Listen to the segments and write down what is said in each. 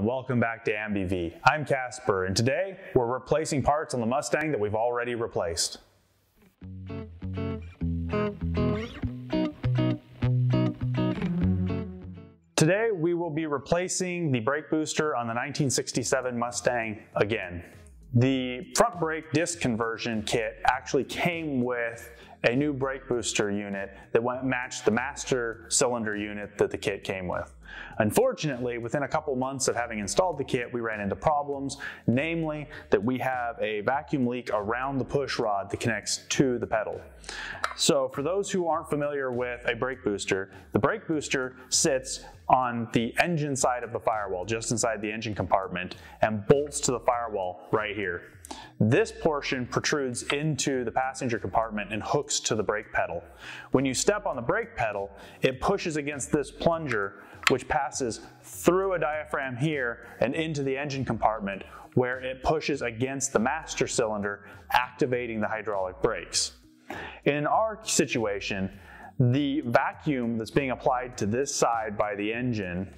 and welcome back to AmbiVe. I'm Casper and today we're replacing parts on the Mustang that we've already replaced. Today we will be replacing the brake booster on the 1967 Mustang again. The front brake disc conversion kit actually came with a new brake booster unit that matched the master cylinder unit that the kit came with. Unfortunately, within a couple months of having installed the kit, we ran into problems, namely that we have a vacuum leak around the push rod that connects to the pedal. So for those who aren't familiar with a brake booster, the brake booster sits on the engine side of the firewall, just inside the engine compartment, and bolts to the firewall right here. This portion protrudes into the passenger compartment and hooks to the brake pedal. When you step on the brake pedal, it pushes against this plunger, which passes through a diaphragm here and into the engine compartment, where it pushes against the master cylinder, activating the hydraulic brakes. In our situation, the vacuum that's being applied to this side by the engine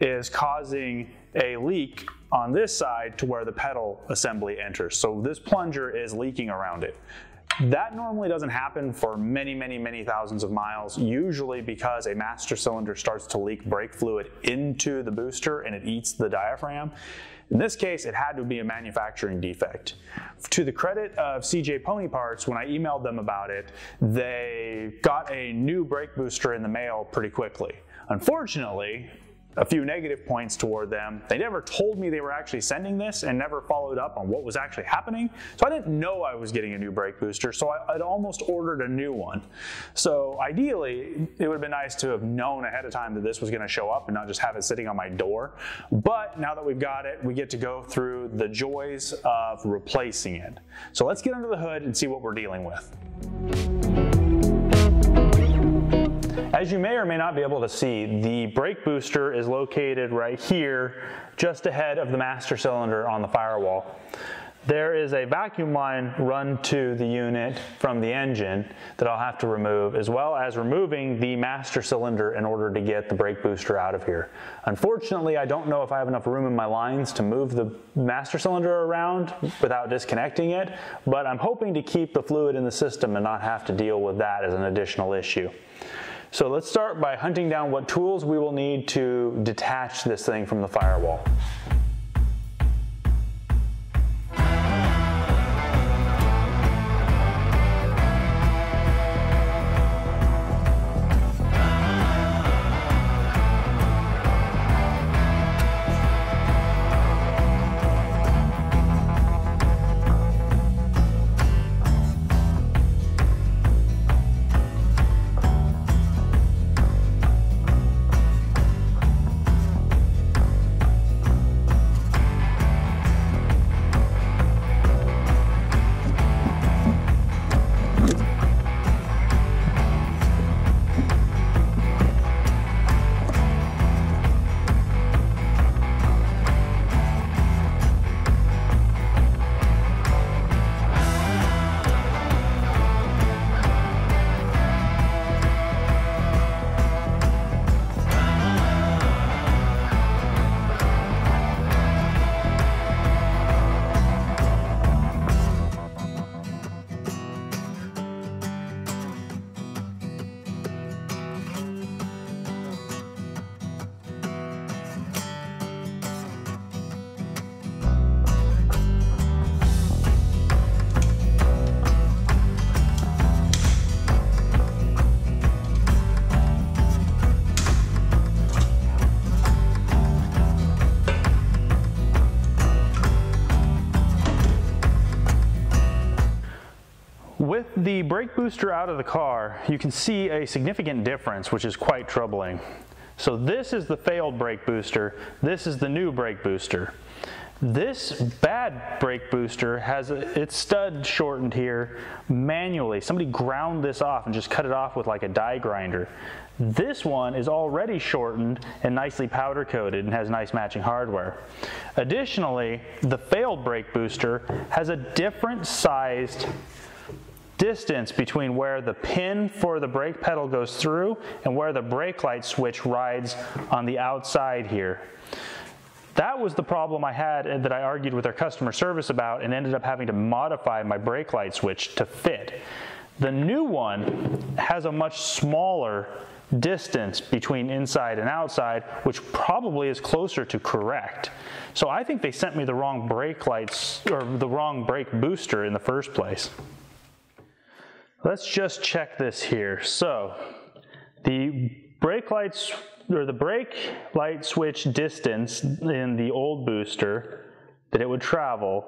is causing a leak on this side to where the pedal assembly enters. So this plunger is leaking around it. That normally doesn't happen for many, many, many thousands of miles, usually because a master cylinder starts to leak brake fluid into the booster and it eats the diaphragm. In this case, it had to be a manufacturing defect. To the credit of CJ Pony Parts, when I emailed them about it, they got a new brake booster in the mail pretty quickly. Unfortunately, a few negative points toward them. They never told me they were actually sending this and never followed up on what was actually happening. So I didn't know I was getting a new brake booster, so I, would almost ordered a new one. So ideally, it would have been nice to have known ahead of time that this was gonna show up and not just have it sitting on my door. But now that we've got it, we get to go through the joys of replacing it. So let's get under the hood and see what we're dealing with. As you may or may not be able to see, the brake booster is located right here, just ahead of the master cylinder on the firewall. There is a vacuum line run to the unit from the engine that I'll have to remove, as well as removing the master cylinder in order to get the brake booster out of here. Unfortunately, I don't know if I have enough room in my lines to move the master cylinder around without disconnecting it, but I'm hoping to keep the fluid in the system and not have to deal with that as an additional issue. So let's start by hunting down what tools we will need to detach this thing from the firewall. The brake booster out of the car, you can see a significant difference, which is quite troubling. So this is the failed brake booster, this is the new brake booster. This bad brake booster has a, its stud shortened here manually. Somebody ground this off and just cut it off with like a die grinder. This one is already shortened and nicely powder coated and has nice matching hardware. Additionally, the failed brake booster has a different sized distance between where the pin for the brake pedal goes through and where the brake light switch rides on the outside here. That was the problem I had that I argued with our customer service about and ended up having to modify my brake light switch to fit. The new one has a much smaller distance between inside and outside, which probably is closer to correct. So I think they sent me the wrong brake lights or the wrong brake booster in the first place. Let's just check this here. So the brake lights or the brake light switch distance in the old booster that it would travel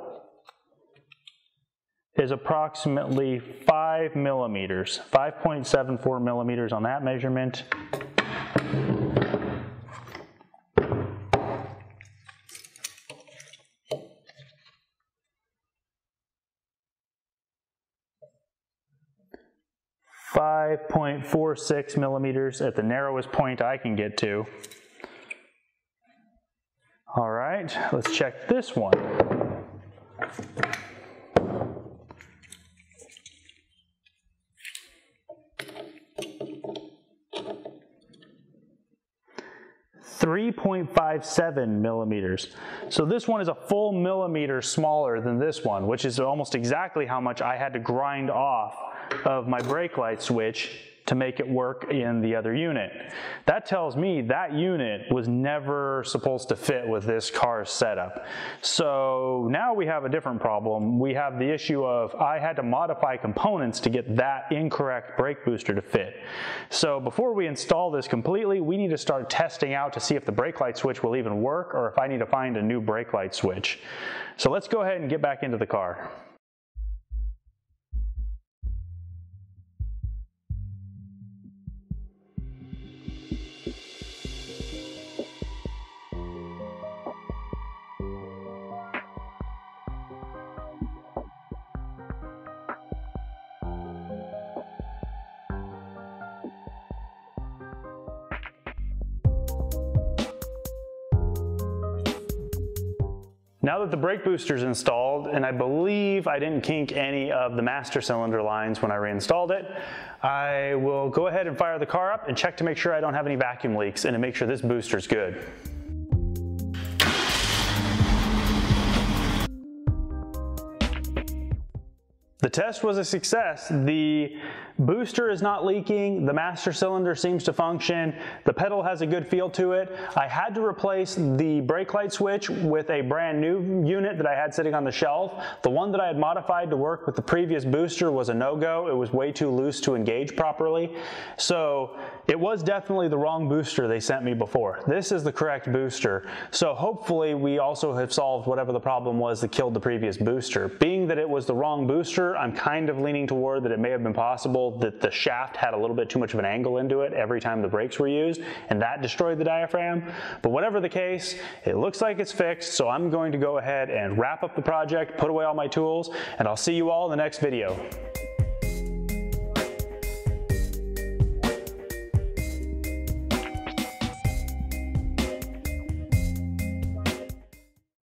is approximately 5 millimeters, 5.74 millimeters on that measurement. 5.46 millimeters at the narrowest point I can get to. All right, let's check this one. Three point five seven millimeters. So this one is a full millimeter smaller than this one, which is almost exactly how much I had to grind off of my brake light switch to make it work in the other unit. That tells me that unit was never supposed to fit with this car's setup. So now we have a different problem. We have the issue of I had to modify components to get that incorrect brake booster to fit. So before we install this completely, we need to start testing out to see if the brake light switch will even work or if I need to find a new brake light switch. So let's go ahead and get back into the car. Now that the brake booster is installed, and I believe I didn't kink any of the master cylinder lines when I reinstalled it, I will go ahead and fire the car up and check to make sure I don't have any vacuum leaks and to make sure this booster is good. The test was a success. The booster is not leaking. The master cylinder seems to function. The pedal has a good feel to it. I had to replace the brake light switch with a brand new unit that I had sitting on the shelf. The one that I had modified to work with the previous booster was a no-go. It was way too loose to engage properly. So it was definitely the wrong booster they sent me before. This is the correct booster. So hopefully we also have solved whatever the problem was that killed the previous booster. Being that it was the wrong booster, I'm kind of leaning toward that it may have been possible that the shaft had a little bit too much of an angle into it every time the brakes were used, and that destroyed the diaphragm. But whatever the case, it looks like it's fixed, so I'm going to go ahead and wrap up the project, put away all my tools, and I'll see you all in the next video.